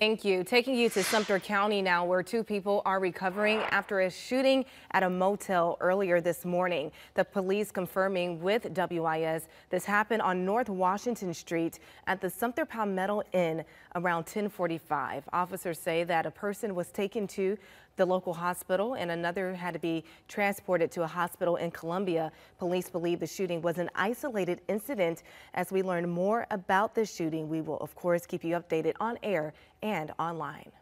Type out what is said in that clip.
Thank you. Taking you to Sumter County now, where two people are recovering after a shooting at a motel earlier this morning. The police confirming with WIS this happened on North Washington Street at the Sumter Palmetto Inn around 1045. Officers say that a person was taken to the local hospital and another had to be transported to a hospital in Columbia. Police believe the shooting was an isolated incident. As we learn more about the shooting, we will of course keep you updated on air and online.